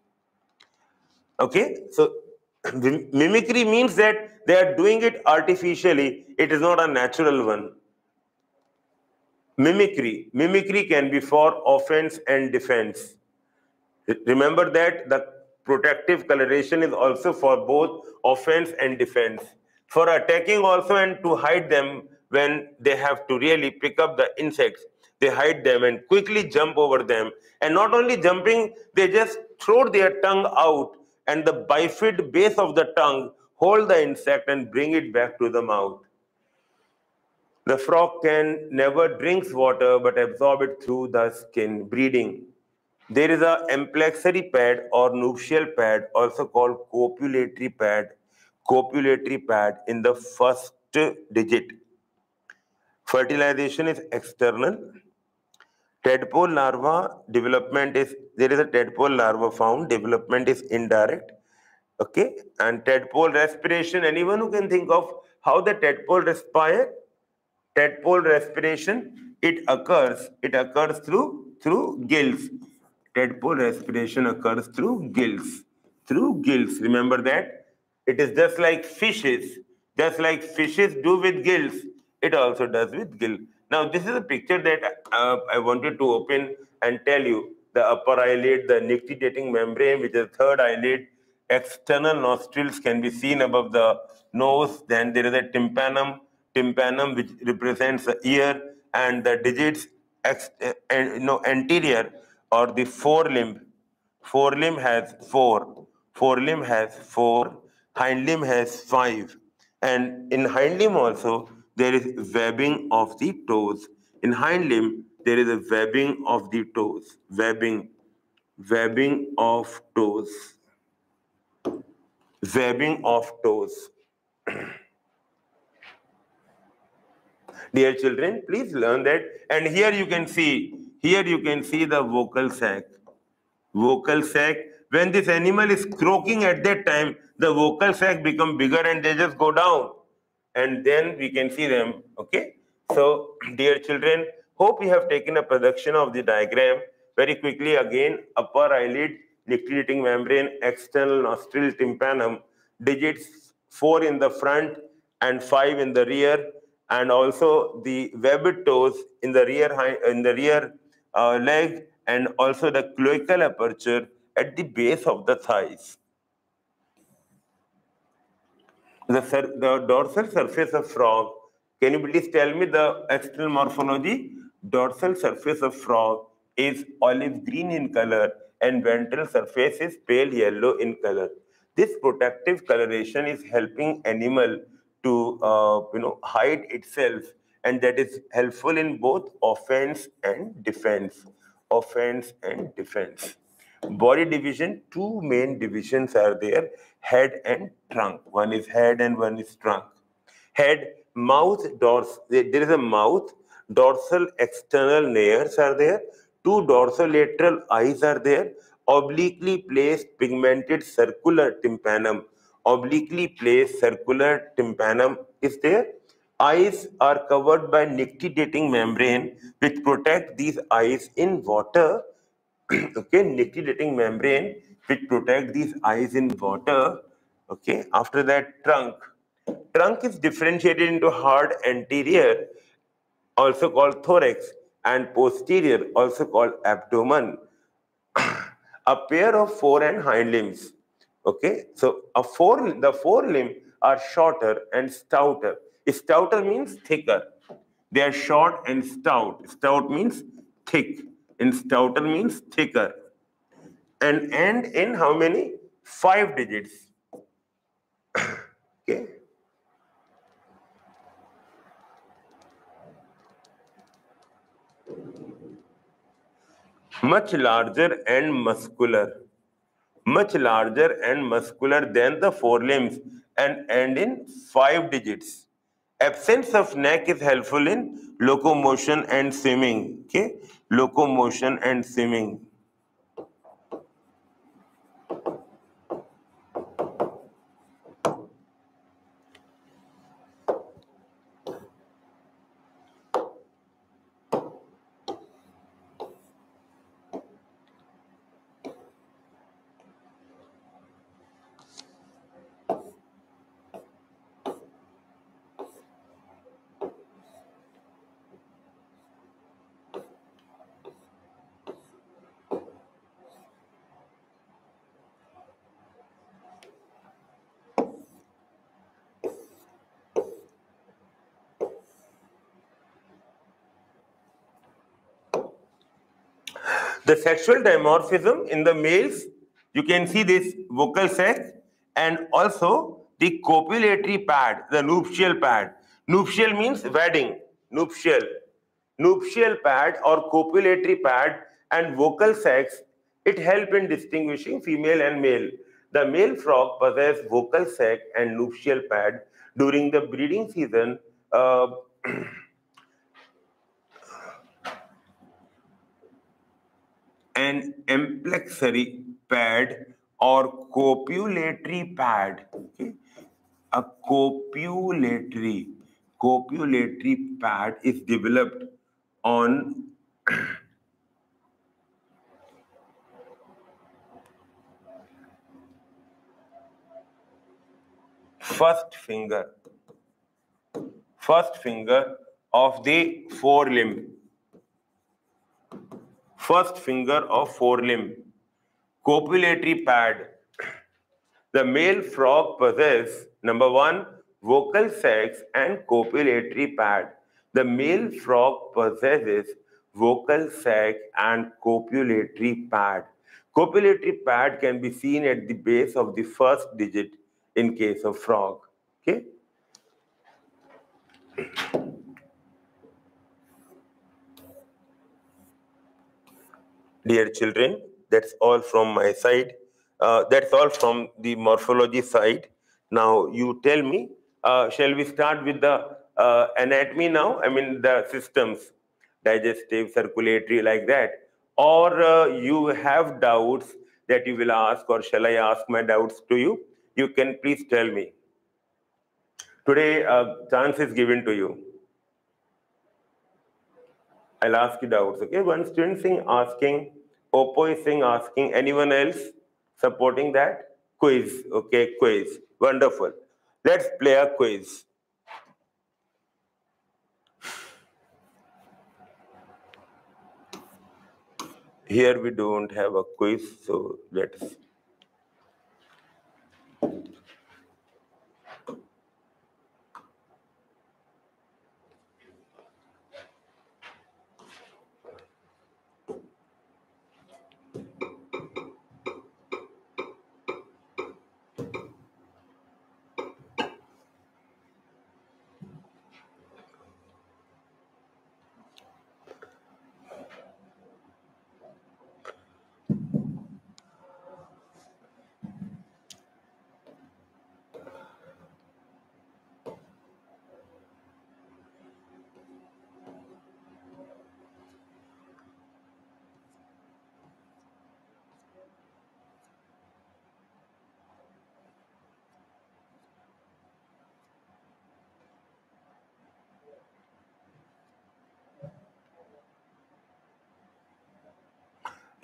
Okay, so mimicry means that they are doing it artificially. It is not a natural one. Mimicry. Mimicry can be for offense and defense. Remember that the protective coloration is also for both offense and defense. For attacking also and to hide them when they have to really pick up the insects they hide them and quickly jump over them. And not only jumping, they just throw their tongue out and the bifid base of the tongue hold the insect and bring it back to the mouth. The frog can never drinks water but absorb it through the skin, breeding. There is a amplexary pad or nuptial pad, also called copulatory pad, copulatory pad in the first digit. Fertilization is external Tadpole larva development is, there is a tadpole larva found, development is indirect. Okay, and tadpole respiration, anyone who can think of how the tadpole respire? Tadpole respiration, it occurs, it occurs through, through gills. Tadpole respiration occurs through gills, through gills. Remember that? It is just like fishes, just like fishes do with gills, it also does with gill. Now, this is a picture that uh, I wanted to open and tell you. The upper eyelid, the nictitating membrane, which is third eyelid, external nostrils can be seen above the nose. Then there is a tympanum, tympanum which represents the ear, and the digits, ex, uh, no, anterior or the forelimb. Forelimb has four. Forelimb has four. Hind limb has five. And in hind limb also, there is webbing of the toes. In hind limb, there is a webbing of the toes. Webbing, webbing of toes. Webbing of toes. Dear children, please learn that. And here you can see, here you can see the vocal sac. Vocal sac. When this animal is croaking at that time, the vocal sac become bigger and they just go down and then we can see them. Okay. So, dear children, hope you have taken a production of the diagram very quickly. Again, upper eyelid, nictitating membrane, external nostril, tympanum, digits four in the front and five in the rear, and also the webbed toes in the rear in the rear uh, leg, and also the cloacal aperture at the base of the thighs. The, the dorsal surface of frog, can you please tell me the external morphology? Dorsal surface of frog is olive green in color and ventral surface is pale yellow in color. This protective coloration is helping animal to uh, you know hide itself and that is helpful in both offense and defense. Offense and defense. Body division, two main divisions are there head and trunk. One is head and one is trunk. Head, mouth, dorsal. There is a mouth, dorsal external nares are there. Two dorsolateral eyes are there. Obliquely placed pigmented circular tympanum. Obliquely placed circular tympanum is there. eyes are covered by nictitating membrane which protect these eyes in water. okay, nictitating membrane which protect these eyes in water. Okay, after that trunk. Trunk is differentiated into hard anterior, also called thorax, and posterior, also called abdomen. a pair of fore and hind limbs. Okay, so a fore, the forelimb are shorter and stouter. Stouter means thicker. They are short and stout. Stout means thick, and stouter means thicker. And end in how many? Five digits. okay. Much larger and muscular. Much larger and muscular than the forelimbs and end in five digits. Absence of neck is helpful in locomotion and swimming. Okay, locomotion and swimming. The sexual dimorphism in the males, you can see this vocal sac and also the copulatory pad, the nuptial pad. Nuptial means wedding, nuptial. Nuptial pad or copulatory pad and vocal sacs, it help in distinguishing female and male. The male frog possess vocal sac and nuptial pad during the breeding season. Uh, an amplexary pad or copulatory pad. Okay? A copulatory copulatory pad is developed on first finger first finger of the forelimb first finger of forelimb. Copulatory pad. The male frog possess number one, vocal sacs and copulatory pad. The male frog possesses vocal sac and copulatory pad. Copulatory pad can be seen at the base of the first digit in case of frog. Okay. Dear children. That's all from my side. Uh, that's all from the morphology side. Now you tell me, uh, shall we start with the uh, anatomy now? I mean the systems, digestive, circulatory, like that. Or uh, you have doubts that you will ask or shall I ask my doubts to you? You can please tell me. Today, uh, chance is given to you. I'll ask you doubts, okay? One student thing asking Oppo is saying asking anyone else supporting that? Quiz. Okay, quiz. Wonderful. Let's play a quiz. Here we don't have a quiz, so let's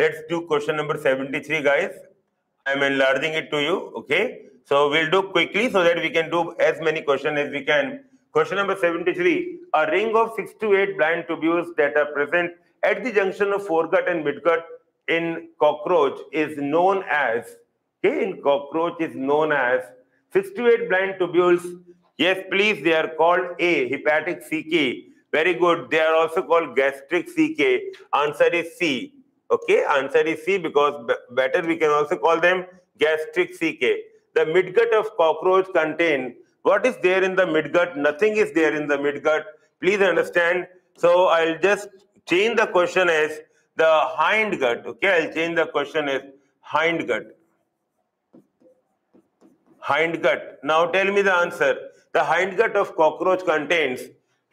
Let's do question number 73, guys. I'm enlarging it to you, okay? So we'll do quickly so that we can do as many questions as we can. Question number 73. A ring of 6 to 8 blind tubules that are present at the junction of foregut and midgut in cockroach is known as, okay, in cockroach is known as 6 to 8 blind tubules. Yes, please, they are called A, hepatic caeca. Very good. They are also called gastric caeca. Answer is C. Okay, answer is C because better we can also call them gastric caeca. The midgut of cockroach contain what is there in the midgut? Nothing is there in the midgut. Please understand. So I'll just change the question as the hind gut. Okay, I'll change the question as hind gut. Hind gut. Now tell me the answer. The hind gut of cockroach contains.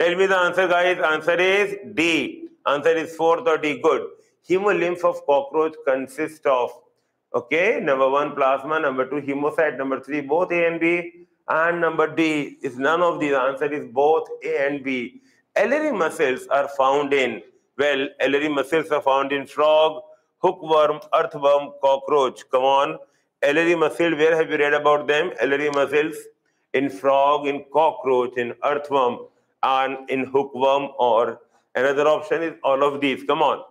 Tell me the answer, guys. Answer is D. Answer is fourth or D. Good hemolymph of cockroach consists of okay number one plasma number two hemocyte number three both a and b and number d is none of these. Answer is both a and b. alary muscles are found in well alary muscles are found in frog hookworm earthworm cockroach. Come on. alary muscle where have you read about them? alary muscles in frog in cockroach in earthworm and in hookworm or another option is all of these. Come on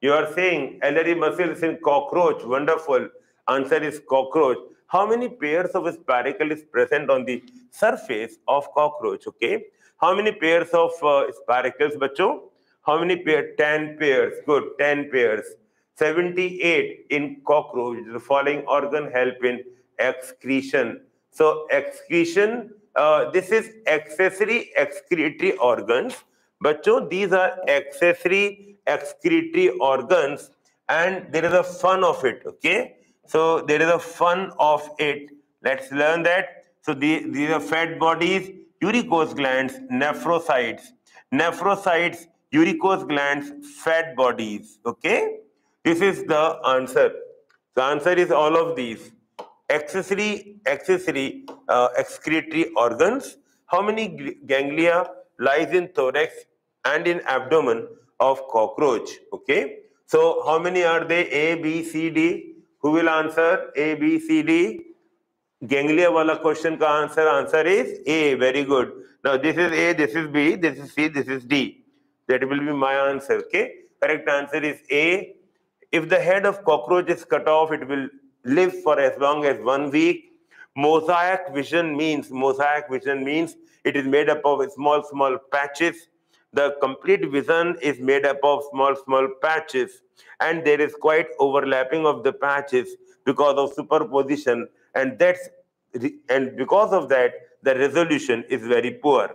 you are saying alary muscles in cockroach. Wonderful. Answer is cockroach. How many pairs of spiracle is present on the surface of cockroach? Okay. How many pairs of uh, spiracles, bacho? How many pairs? 10 pairs. Good. 10 pairs. 78 in cockroach. The following organ help in excretion. So excretion, uh, this is accessory excretory organs. Bacho, these are accessory excretory organs and there is a fun of it okay? So there is a fun of it. Let's learn that. So the, these are fat bodies uricose glands nephrocytes. Nephrocytes uricose glands fat bodies okay? This is the answer. The answer is all of these. Accessory accessory uh, excretory organs. How many ganglia lies in thorax and in abdomen of cockroach. Okay. So how many are they? A, B, C, D. Who will answer? A, B, C, D. Ganglia wala question ka answer. Answer is A. Very good. Now this is A, this is B, this is C, this is D. That will be my answer. Okay. Correct answer is A. If the head of cockroach is cut off, it will live for as long as one week. Mosaic vision means mosaic vision means it is made up of small small patches the complete vision is made up of small, small patches, and there is quite overlapping of the patches because of superposition, and that's and because of that, the resolution is very poor.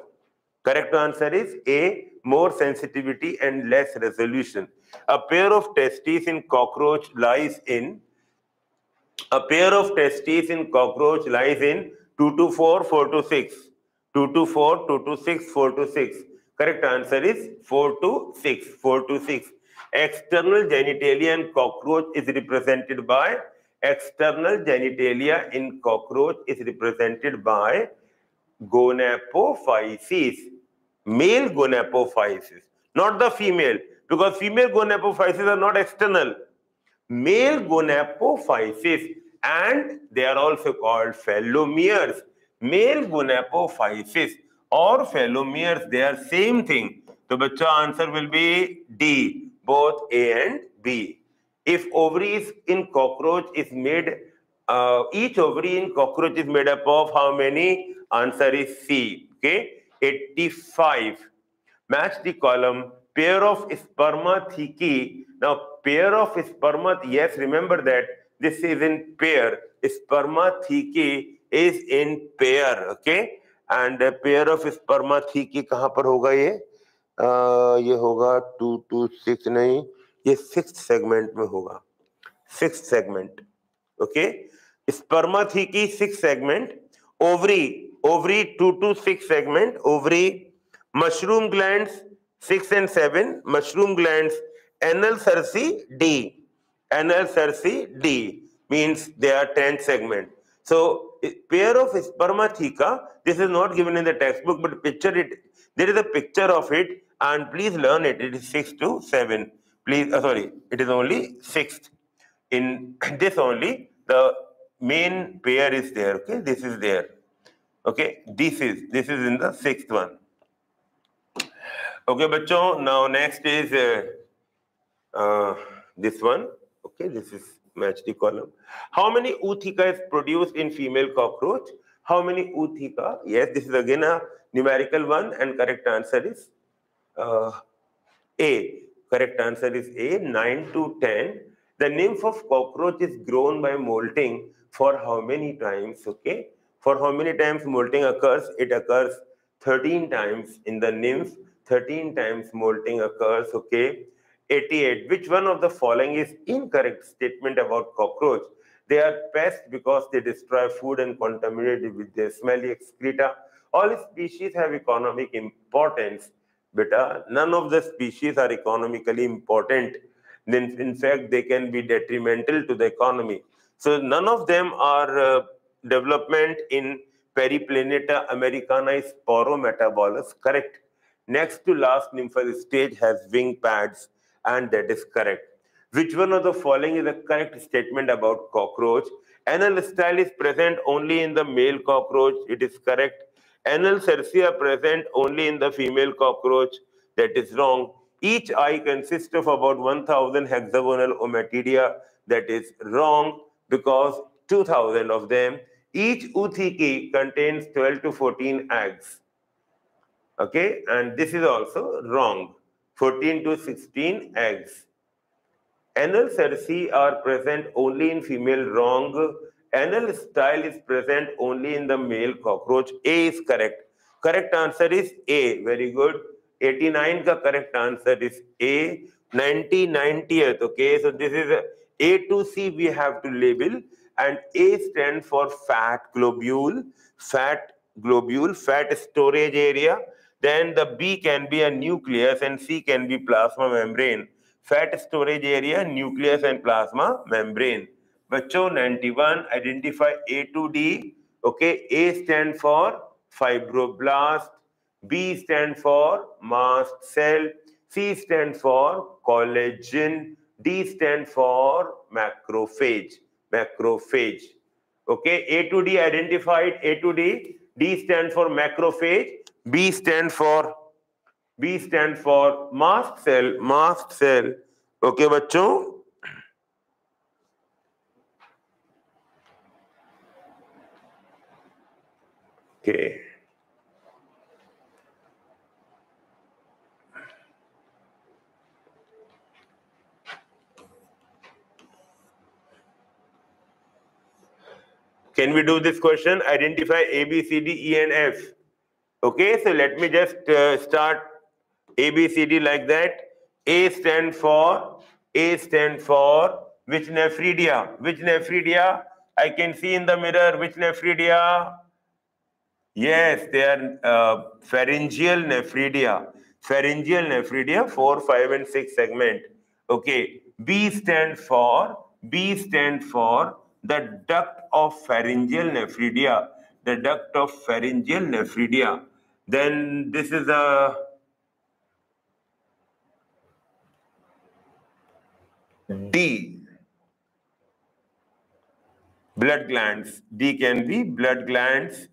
Correct answer is A, more sensitivity and less resolution. A pair of testes in cockroach lies in a pair of testes in cockroach lies in 2 to 4, 4 to 6. 2 to 4, 2 to 6, 4 to 6. Correct answer is 4 to 6. 4 to 6. External genitalia in cockroach is represented by external genitalia in cockroach is represented by gonapophysis. Male gonapophysis, not the female, because female gonapophysis are not external. Male gonapophysis, and they are also called phallomeres. Male gonapophysis or phallomeres, they are same thing. So, bacha answer will be D, both A and B. If ovaries in cockroach is made, uh, each ovary in cockroach is made up of how many? Answer is C. Okay, 85. Match the column. Pair of spermathecae. Now, pair of sperma, yes, remember that this is in pair. Spermathecae is in pair. Okay. And pair of spermatheca कहाँ पर होगा ये? आ, ये होगा to two six नहीं ये six segment में होगा। Six segment okay spermatheca six segment ovary ovary two two six segment ovary mushroom gland six and seven mushroom gland anal cerci D anal cerci D means they are ten segment so pair of spermatheca, this is not given in the textbook, but picture it. There is a picture of it, and please learn it. It is 6 to 7. Please, uh, sorry, it is only sixth. In this only, the main pair is there. Okay, this is there. Okay, this is this is in the sixth one. Okay, bachcho. Now next is uh, uh, this one. Okay, this is match the column. How many ootheca is produced in female cockroach? How many ootheca? Yes, this is again a numerical one, and correct answer is uh, A. Correct answer is A. Nine to ten. The nymph of cockroach is grown by molting for how many times? Okay, for how many times molting occurs? It occurs 13 times in the nymph. 13 times molting occurs. Okay. 88. Which one of the following is incorrect statement about cockroach? They are pests because they destroy food and contaminate it with their smelly excreta. All species have economic importance. Beta, none of the species are economically important. Then, in fact, they can be detrimental to the economy. So none of them are uh, development in Periplaneta americana is paurometabolous, correct? Next to last nymphal stage has wing pads and that is correct. Which one of the following is a correct statement about cockroach? Anal style is present only in the male cockroach. It is correct. Anal cerci present only in the female cockroach. That is wrong. Each eye consists of about 1000 hexagonal ommatidia. That is wrong because 2000 of them. Each ootheca contains 12 to 14 eggs. Okay, and this is also wrong. 14 to 16 eggs. Anal cerci are present only in female wrong. Anal style is present only in the male cockroach. A is correct. Correct answer is A. Very good. 89 ka correct answer is A. 90, 90th. Okay, so this is a, a to C we have to label and A stands for fat globule, fat globule, fat storage area then the B can be a nucleus and C can be plasma membrane. Fat storage area, nucleus and plasma membrane. Bacho 91, identify A to D. Okay, A stand for fibroblast, B stand for mast cell, C stand for collagen, D stand for macrophage, macrophage. Okay, A to D identified, A to D, D stand for macrophage, B stand for B stand for mast cell, mast cell. Okay, बच्चों Okay. Can we do this question? Identify A, B, C, D, E, and F. Okay, so let me just uh, start ABCD like that. A stand for, A stand for which nephridia? Which nephridia? I can see in the mirror which nephridia? Yes, they are uh, pharyngeal nephridia. Pharyngeal nephridia, 4, 5 and 6 segment. Okay, B stand for, B stand for the duct of pharyngeal nephridia. The duct of pharyngeal nephridia. Then this is a D. Blood glands. D can be blood glands.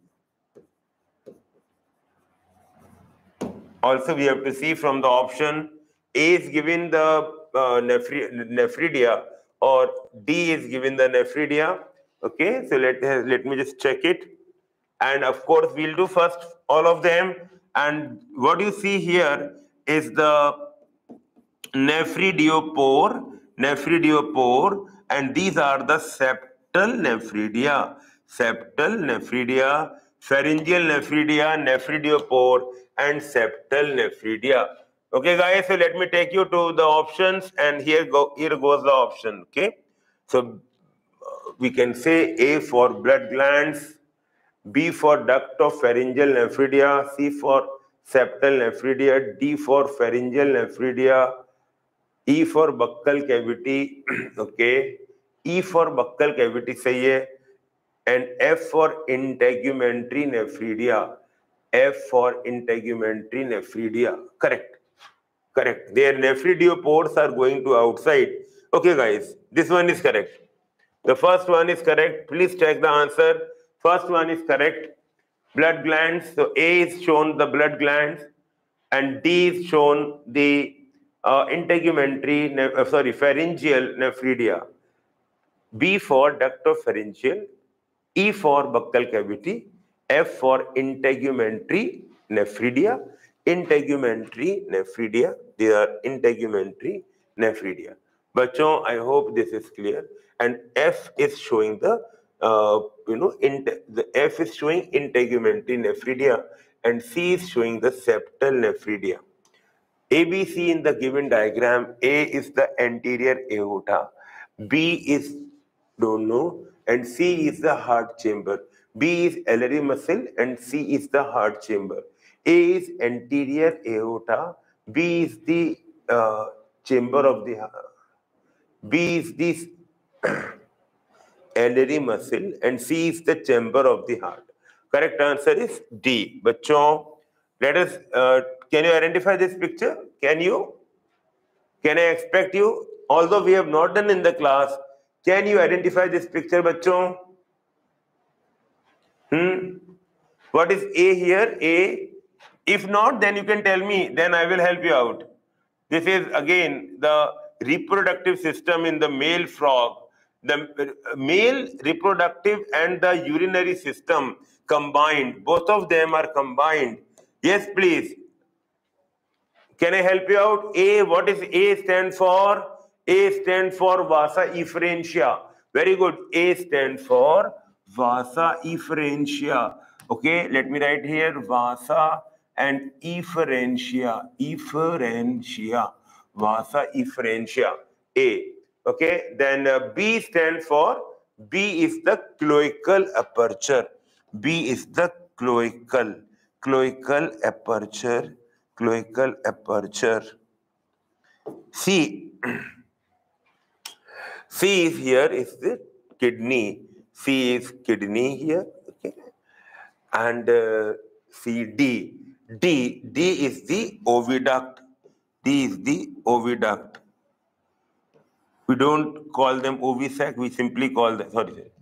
Also, we have to see from the option A is given the uh, nephridia or D is given the nephridia. Okay, so let, let me just check it. And of course, we'll do first all of them. And what you see here is the nephridiopore, nephridiopore, and these are the septal nephridia, septal nephridia, pharyngeal nephridia, nephridiopore, and septal nephridia. Okay, guys, so let me take you to the options, and here go here goes the option. Okay, so uh, we can say A for blood glands, B for duct of pharyngeal nephridia, C for septal nephridia, D for pharyngeal nephridia, E for buccal cavity, okay, E for buccal cavity say and F for integumentary nephridia, F for integumentary nephridia, correct, Correct. Their nephridiopores are going to outside. Okay, guys, this one is correct. The first one is correct. Please check the answer. First one is correct. Blood glands. So A is shown the blood glands, and D is shown the uh, integumentary, uh, sorry, pharyngeal nephridia. B for ductopharyngeal, E for buccal cavity, F for integumentary nephridia, integumentary nephridia. They are integumentary nephridia. Bachon, I hope this is clear. And F is showing the, uh, you know, in, the F is showing integumentary nephridia and C is showing the septal nephridia. ABC in the given diagram, A is the anterior aorta, B is don't know, and C is the heart chamber. B is alary muscle and C is the heart chamber. A is anterior aorta, B is the uh, chamber of the heart. B is the alary muscle and C is the chamber of the heart. Correct answer is D. Bachon, let us, uh, can you identify this picture? Can you? Can I expect you? Although we have not done in the class, can you identify this picture, bachon? Hmm? What is A here? A. If not, then you can tell me, then I will help you out. This is again the reproductive system in the male frog. The uh, male reproductive and the urinary system combined, both of them are combined. Yes, please. Can I help you out? A, what is A stand for? A stand for vasa efferentia. Very good. A stand for vasa efferentia. Okay, let me write here vasa and efferentia. Efferentia. Vasa efferentia. A. Okay, then uh, B stands for B is the cloacal aperture. B is the cloacal, cloacal aperture, cloacal aperture. C. C is here is the kidney. C is kidney here. Okay. And uh, C D. D. D is the oviduct. D is the oviduct. We don't call them ovisac. We simply call them. Sorry, sorry.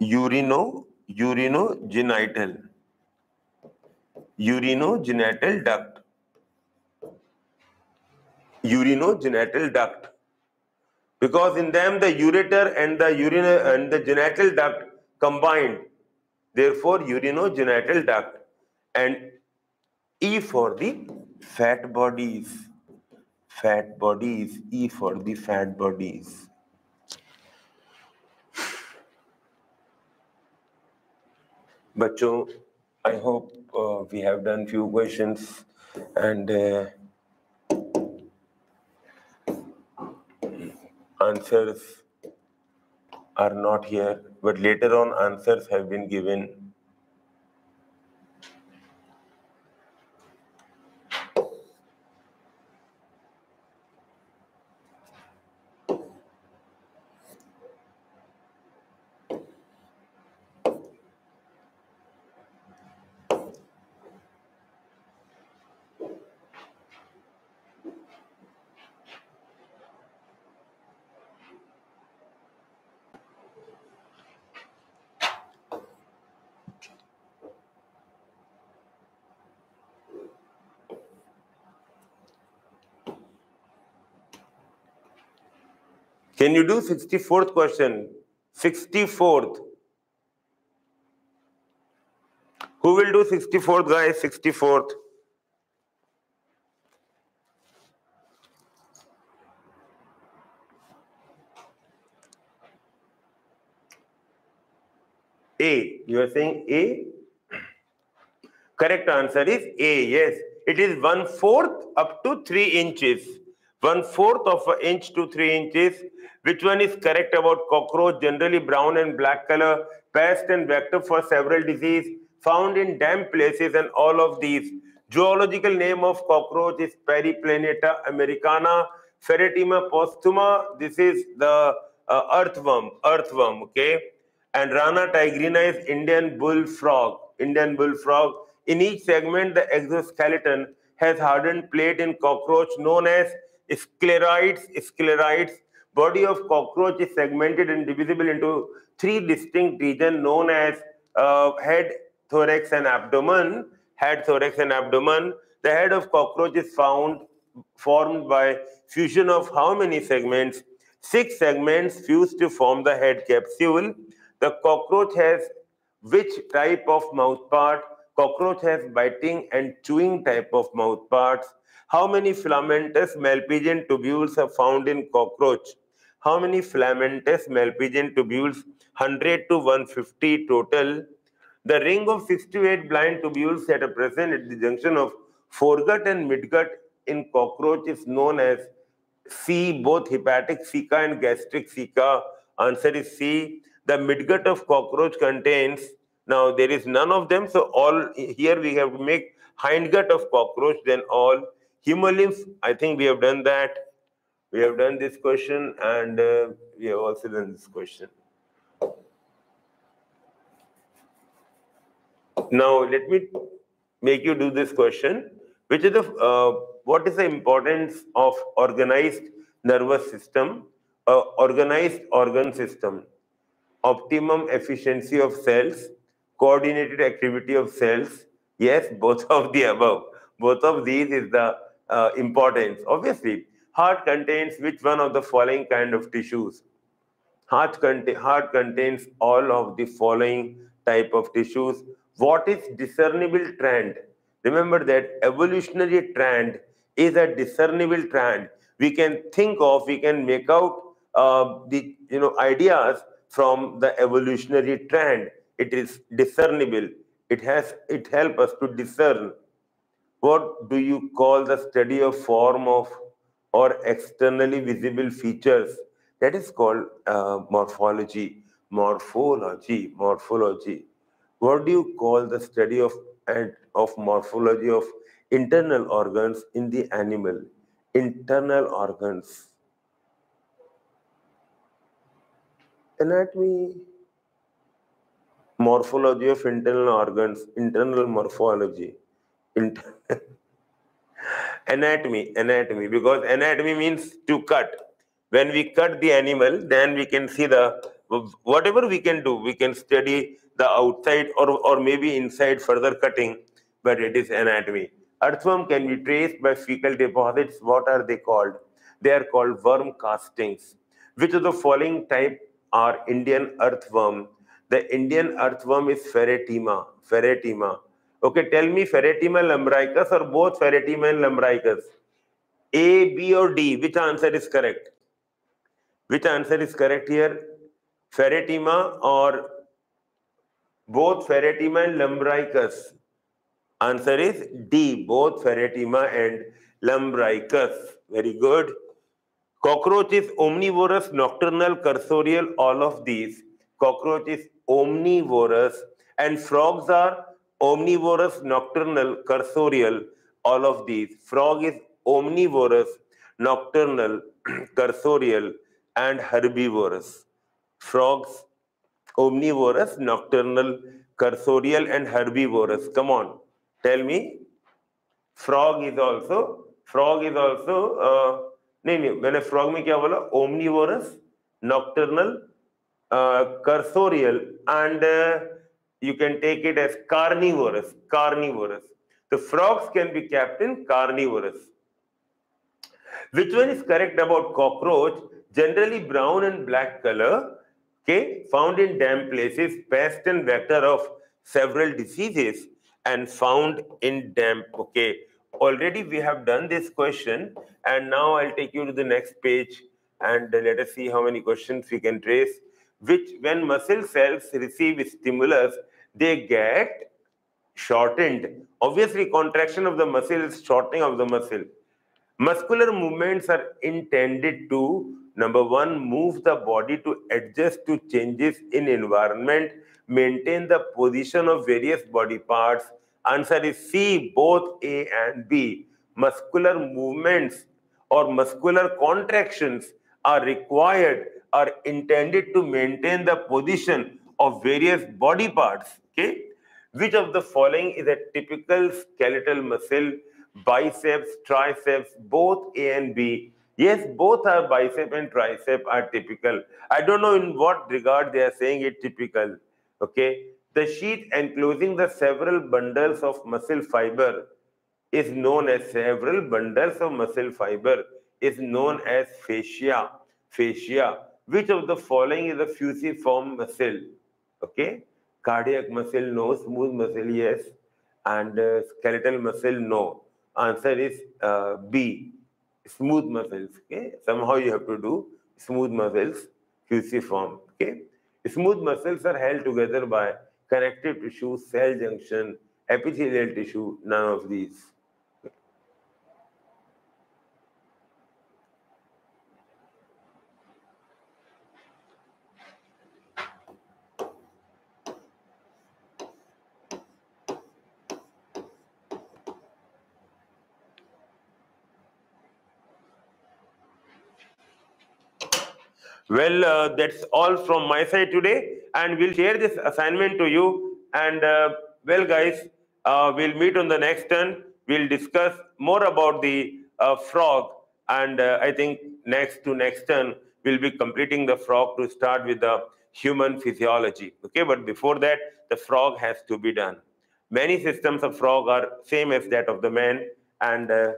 urino urinogenital urinogenital duct urinogenital duct because in them the ureter and the urine and the genital duct combined therefore urinogenital duct and e for the fat bodies. Fat bodies e for the fat bodies. Bachcho, I hope uh, we have done few questions and uh, answers are not here, but later on answers have been given Can you do 64th question? 64th. Who will do 64th, guys? 64th. A. You are saying A? Correct answer is A. Yes. It is one fourth up to three inches. One fourth of an inch to three inches which one is correct about cockroach? Generally brown and black color, pest and vector for several disease, found in damp places and all of these. Zoological name of cockroach is Periplaneta americana, Pheretima posthuma. This is the uh, earthworm, earthworm, okay? And Rana tigrina is Indian bullfrog. Indian bullfrog. In each segment, the exoskeleton has hardened plate in cockroach known as sclerites. Sclerites. Body of cockroach is segmented and divisible into three distinct regions known as uh, head, thorax, and abdomen. Head, thorax, and abdomen. The head of cockroach is found formed by fusion of how many segments? Six segments fused to form the head capsule. The cockroach has which type of mouth part? Cockroach has biting and chewing type of mouth parts. How many filamentous Malpighian tubules are found in cockroach? How many filamentous Malpighian tubules? 100 to 150 total. The ring of 68 blind tubules that are present at the junction of foregut and midgut in cockroach is known as C, both hepatic caeca and gastric caeca. Answer is C. The midgut of cockroach contains, now there is none of them, so all here we have to make hindgut of cockroach, then all. Hemolymph, I think we have done that. We have done this question and uh, we have also done this question. Now, let me make you do this question. Which is the, uh, what is the importance of organized nervous system, uh, organized organ system, optimum efficiency of cells, coordinated activity of cells? Yes, both of the above. Both of these is the uh, importance. Obviously, heart contains which one of the following kind of tissues? Heart, contain, heart contains all of the following type of tissues. What is discernible trend? Remember that evolutionary trend is a discernible trend. We can think of, we can make out uh, the you know ideas from the evolutionary trend. It is discernible. It has it help us to discern what do you call the study of form of or externally visible features? That is called uh, morphology. Morphology, morphology. What do you call the study of and of morphology of internal organs in the animal? Internal organs. Anatomy, morphology of internal organs, internal morphology anatomy, anatomy, because anatomy means to cut. When we cut the animal, then we can see the whatever we can do. We can study the outside or, or maybe inside further cutting, but it is anatomy. Earthworm can be traced by fecal deposits. What are they called? They are called worm castings. Which of the following type are Indian earthworm? The Indian earthworm is Pheretima. Pheretima. Okay, tell me Pheretima lumbricus or both Pheretima and lumbricus? A, B or D? Which answer is correct? Which answer is correct here? Pheretima or both Pheretima and lumbricus? Answer is D, both Pheretima and lumbricus. Very good. Cockroach is omnivorous, nocturnal, cursorial, all of these. Cockroach is omnivorous and frogs are omnivorous, nocturnal, cursorial, all of these. Frog is omnivorous, nocturnal, cursorial, and herbivorous. Frogs, omnivorous, nocturnal, cursorial, and herbivorous. Come on, tell me. Frog is also, frog is also, uh, नहीं नहीं मैंने frog में क्या बोला omnivorous nocturnal cursorial and you can take it as carnivorous, carnivorous. The frogs can be kept in carnivorous. Which one is correct about cockroach? Generally brown and black color, okay, found in damp places, pest and vector of several diseases and found in damp, okay. Already we have done this question and now I'll take you to the next page and let us see how many questions we can trace which when muscle cells receive stimulus they get shortened. Obviously, contraction of the muscle is shortening of the muscle. Muscular movements are intended to, number one, move the body to adjust to changes in environment, maintain the position of various body parts. Answer is C, both A and B. Muscular movements or muscular contractions are required, are intended to maintain the position of various body parts. Okay, which of the following is a typical skeletal muscle? Biceps, triceps, both A and B. Yes, both are bicep and tricep are typical. I don't know in what regard they are saying it typical. Okay, the sheath enclosing the several bundles of muscle fiber is known as several bundles of muscle fiber is known as fascia. Fascia. Which of the following is a fusiform muscle? Okay. Cardiac muscle, no. Smooth muscle, yes. And uh, skeletal muscle, no. Answer is uh, B. Smooth muscles. Okay. Somehow you have to do smooth muscles, fusiform. Okay. Smooth muscles are held together by connective tissue, cell junction, epithelial tissue, none of these. Well, uh, that's all from my side today, and we'll share this assignment to you. And uh, well, guys, uh, we'll meet on the next turn. We'll discuss more about the uh, frog, and uh, I think next to next turn we'll be completing the frog to start with the human physiology. Okay, but before that, the frog has to be done. Many systems of frog are same as that of the man, and uh,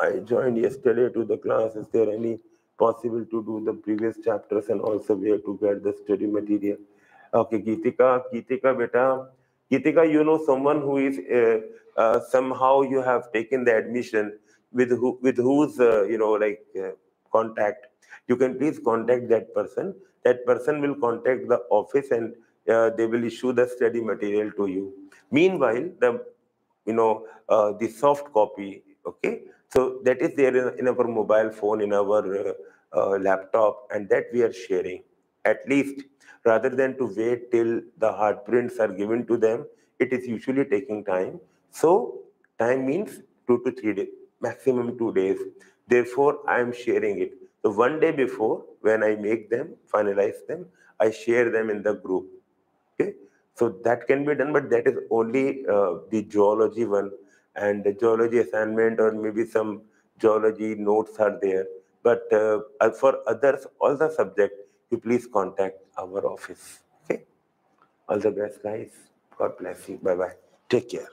I joined yesterday to the class. Is there any? Possible to do the previous chapters and also where to get the study material. Okay, Geetika, Geetika, beta, Geetika, you know someone who is uh, uh, somehow you have taken the admission with who with whose uh, you know like uh, contact. You can please contact that person. That person will contact the office and uh, they will issue the study material to you. Meanwhile, the you know uh, the soft copy, okay, so that is there in, in our mobile phone, in our uh, uh, laptop, and that we are sharing. At least, rather than to wait till the hard prints are given to them, it is usually taking time. So time means two to three days, maximum two days. Therefore, I am sharing it. So one day before, when I make them, finalize them, I share them in the group. Okay. So that can be done, but that is only uh, the zoology one and the zoology assignment or maybe some zoology notes are there. But uh, for others, all the subject, you please contact our office. Okay. All the best, guys. God bless you. Bye bye. Take care.